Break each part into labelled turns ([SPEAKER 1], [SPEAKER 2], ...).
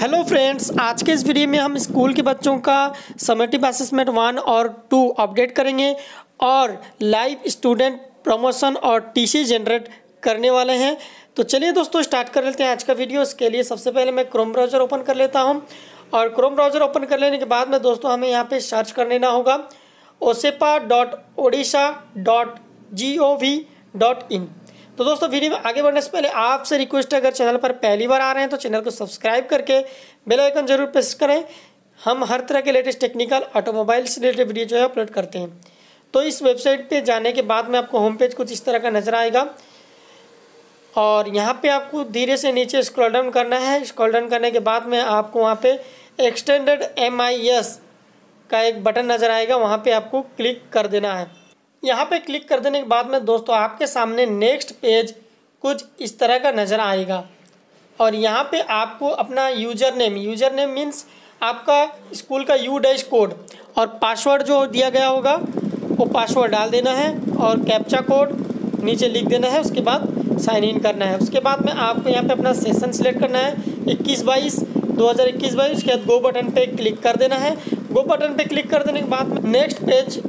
[SPEAKER 1] Hello friends आज के इस वीडियो में हम स्कूल के बच्चों का समेटिव असेसमेंट वन और टू अपडेट करेंगे और लाइव स्टूडेंट प्रमोशन और टीसी जनरेट करने वाले हैं। तो चलिए दोस्तों स्टार्ट कर लेते हैं आज का वीडियो इसके लिए सबसे पहले मैं क्रोम ब्राउज़र ओपन कर लेता हूँ और क्रोम ब्राउज़र ओपन कर लेने के बाद में दोस्तों हमें यहाँ पर सर्च कर लेना होगा। OSEPA dot Odisha dot G O V dot in तो दोस्तों, वीडियो में आगे बढ़ने से पहले आपसे रिक्वेस्ट है, अगर चैनल पर पहली बार आ रहे हैं तो चैनल को सब्सक्राइब करके बेल आइकन ज़रूर प्रेस करें। हम हर तरह के लेटेस्ट टेक्निकल ऑटोमोबाइल से रिलेटेड वीडियो जो है अपलोड करते हैं। तो इस वेबसाइट पे जाने के बाद में आपको होम पेज कुछ इस तरह का नज़र आएगा। और यहाँ पे आपको धीरे से नीचे स्क्रॉल डाउन करना है। स्क्रॉल डाउन करने के बाद में आपको वहाँ पे एक्सटेंडेड एमआईएस का एक बटन नज़र आएगा। वहाँ पे आपको क्लिक कर देना है। यहाँ पे क्लिक कर देने के बाद में दोस्तों आपके सामने नेक्स्ट पेज कुछ इस तरह का नज़र आएगा। और यहाँ पे आपको अपना user name user name means आपका स्कूल का यू डैश कोड और पासवर्ड जो दिया गया होगा, वो पासवर्ड डाल देना है और कैप्चा कोड नीचे लिख देना है, उसके बाद साइन इन करना है। उसके बाद में आपको यहाँ पे अपना सेशन सिलेक्ट करना है, इक्कीस बाईस, दो हज़ार इक्कीस बाईस, उसके बाद गो बटन पे क्लिक कर देना है। गो बटन पे क्लिक कर देने के बाद में नेक्स्ट पेज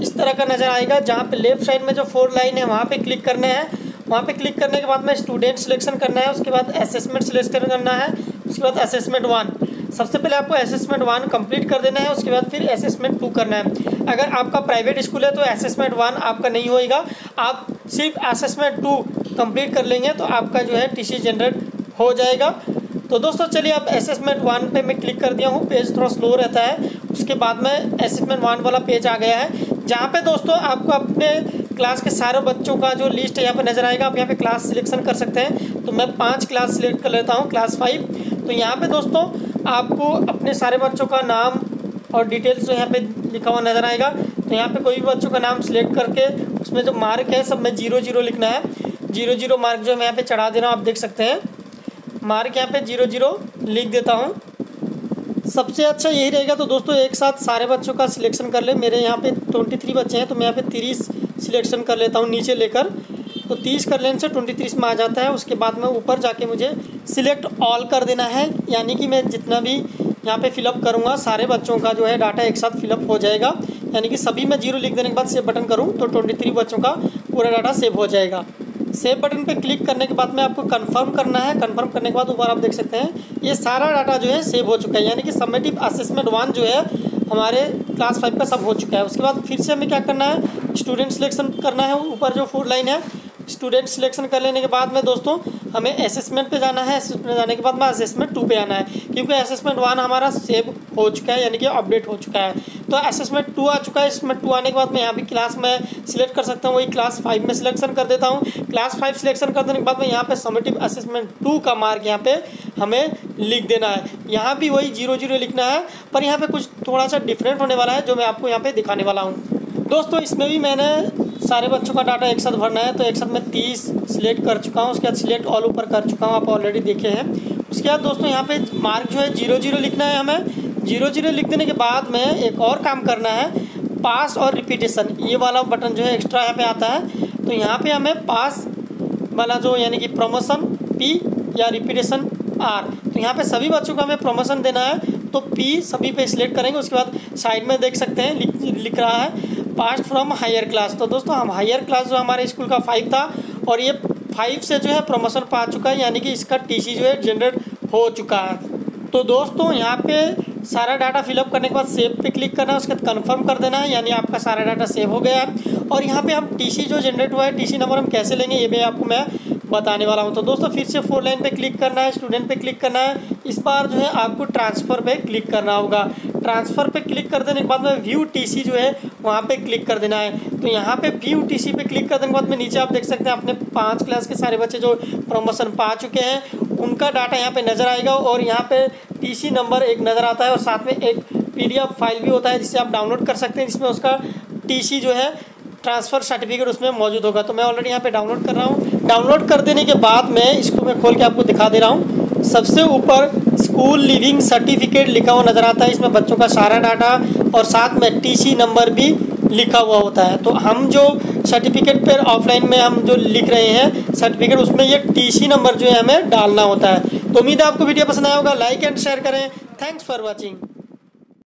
[SPEAKER 1] इस तरह का नज़र आएगा, जहाँ पे लेफ़्ट साइड में जो फोर लाइन है, वहाँ पे क्लिक करना है। वहाँ पे क्लिक करने के बाद में स्टूडेंट सिलेक्शन करना है, उसके बाद असेसमेंट सिलेक्शन करना है, उसके बाद असेसमेंट वन सबसे पहले आपको असेसमेंट वन कंप्लीट कर देना है, उसके बाद फिर असेसमेंट टू करना है। अगर आपका प्राइवेट स्कूल है तो असेसमेंट वन आपका नहीं होएगा। आप सिर्फ़ असेसमेंट टू कंप्लीट कर लेंगे तो आपका जो है टीसी जनरेट हो जाएगा। तो दोस्तों, चलिए अब असेसमेंट वन पे मैं क्लिक कर दिया हूँ पेज थोड़ा स्लो रहता है। उसके बाद में असेसमेंट वन वाला पेज आ गया है। जहाँ पे दोस्तों आपको अपने क्लास के सारे बच्चों का जो लिस्ट है यहाँ पे नज़र आएगा, आप यहाँ पे क्लास सिलेक्शन कर सकते हैं। तो मैं पाँच क्लास सिलेक्ट कर लेता हूँ क्लास फाइव तो यहाँ पे दोस्तों आपको अपने सारे बच्चों का नाम और डिटेल्स जो यहाँ पे लिखा हुआ नज़र आएगा। तो यहाँ पे कोई भी बच्चों का नाम सिलेक्ट करके उसमें जो मार्क है सब में ज़ीरो ज़ीरो लिखना है। ज़ीरो ज़ीरो मार्क जो मैं यहाँ पे चढ़ा दे रहा हूँ, आप देख सकते हैं। मार्क यहाँ पे ज़ीरो ज़ीरो लिख देता हूँ। सबसे अच्छा यही रहेगा तो दोस्तों, एक साथ सारे बच्चों का सिलेक्शन कर ले। मेरे यहाँ पे ट्वेंटी थ्री बच्चे हैं तो मैं यहाँ पे तीस सिलेक्शन कर लेता हूँ नीचे लेकर। तो तीस कर लेने से ट्वेंटी तीस में आ जाता है। उसके बाद में ऊपर जाके मुझे सिलेक्ट ऑल कर देना है। यानी कि मैं जितना भी यहाँ पे फिलअप करूँगा, सारे बच्चों का जो है डाटा एक साथ फिलअप हो जाएगा। यानी कि सभी में ज़ीरो लिख देने के बाद सेव बटन करूँ तो ट्वेंटी थ्री बच्चों का पूरा डाटा सेव हो जाएगा। सेव बटन पे क्लिक करने के बाद में आपको कंफर्म करना है। कंफर्म करने के बाद ऊपर आप देख सकते हैं, ये सारा डाटा जो है सेव हो चुका है। यानी कि सबमेटिव असेसमेंट वन जो है, हमारे क्लास फाइव का सब हो चुका है। उसके बाद फिर से हमें क्या करना है? स्टूडेंट सिलेक्शन करना है। ऊपर जो फोर लाइन है स्टूडेंट सिलेक्शन कर लेने के बाद में दोस्तों हमें असेसमेंट पे जाना है असेसमेंट जाने के बाद में असेसमेंट टू पे आना है। क्योंकि असेसमेंट वन हमारा सेव हो चुका है, यानी कि अपडेट हो चुका है। तो असेसमेंट टू आ चुका है इसमें टू आने के बाद मैं यहाँ भी क्लास में सिलेक्ट कर सकता हूँ, वही क्लास फाइव में सिलेक्शन कर देता हूँ। क्लास फाइव सिलेक्शन कर देने के बाद में यहाँ पर समेटिव असेसमेंट टू का मार्क यहाँ पे हमें लिख देना है। यहाँ भी वही ज़ीरो ज़ीरो लिखना है, पर यहाँ पे कुछ थोड़ा सा डिफरेंट होने वाला है, जो मैं आपको यहाँ पे दिखाने वाला हूँ। दोस्तों, इसमें भी मैंने सारे बच्चों का डाटा एक साथ भरना है तो एक साथ मैं तीस सिलेक्ट कर चुका हूँ। उसके बाद सिलेक्ट ऑल ऊपर कर चुका हूँ, आप ऑलरेडी देखे हैं। उसके बाद दोस्तों, यहाँ पे मार्क जो है ज़ीरो ज़ीरो लिखना है हमें। ज़ीरो ज़ीरो लिख देने के बाद में एक और काम करना है पास और रिपीटेशन ये वाला बटन जो है एक्स्ट्रा यहाँ पे आता है। तो यहाँ पे हमें पास वाला जो यानी कि प्रमोशन पी या रिपीटेशन आर तो यहाँ पे सभी बच्चों को हमें प्रमोशन देना है तो पी सभी पे सिलेक्ट करेंगे। उसके बाद साइड में देख सकते हैं, लिख लिख रहा है। Pass from higher class. तो दोस्तों, हम हायर क्लास जो हमारे स्कूल का फाइव था, और ये फाइव से जो है प्रमोशन पा चुका है, यानी कि इसका टीसी जो है जनरेट हो चुका है। तो दोस्तों, यहाँ पे सारा डाटा फिलअप करने के बाद सेव पे क्लिक करना है उसके बाद कन्फर्म कर देना है यानी आपका सारा डाटा सेव हो गया। है और यहाँ पे हम टीसी जो जनरेट हुआ है टीसी नंबर हम कैसे लेंगे, ये भी आपको मैं बताने वाला हूँ। तो दोस्तों, फिर से फोर लाइन पे क्लिक करना है स्टूडेंट पे क्लिक करना है। इस बार जो है आपको ट्रांसफ़र पे क्लिक करना होगा। ट्रांसफ़र पे क्लिक कर देने के बाद में व्यू टीसी जो है, वहाँ पे क्लिक कर देना है। तो यहाँ पे व्यू टीसी पे क्लिक कर देने के बाद में नीचे आप देख सकते हैं अपने पाँच क्लास के सारे बच्चे जो प्रमोशन पा चुके हैं, उनका डाटा यहाँ पे नज़र आएगा और यहाँ पे टीसी नंबर एक नज़र आता है और साथ में एक पी फ़ाइल भी होता है जिससे आप डाउनलोड कर सकते हैं, जिसमें उसका टीसी जो है ट्रांसफ़र सर्टिफिकेट उसमें मौजूद होगा। तो मैं ऑलरेडी यहाँ पे डाउनलोड कर रहा हूँ। डाउनलोड कर देने के बाद मैं इसको मैं खोल के आपको दिखा दे रहा हूँ। सबसे ऊपर स्कूल लिविंग सर्टिफिकेट लिखा हुआ नज़र आता है। इसमें बच्चों का सारा डाटा और साथ में टीसी नंबर भी लिखा हुआ होता है। तो हम जो सर्टिफिकेट पर ऑफलाइन में हम जो लिख रहे हैं, सर्टिफिकेट उसमें ये टीसी नंबर जो है हमें डालना होता है। तो उम्मीद है आपको वीडियो पसंद आया होगा। लाइक एंड शेयर करें। Thanks for watching